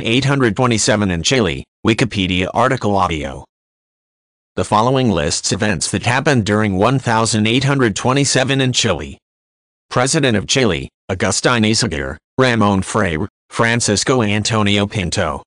1827 in Chile, Wikipedia article audio. The following lists events that happened during 1827 in Chile. President of Chile, Agustín Eyzaguirre, Ramon Freire, Francisco Antonio Pinto,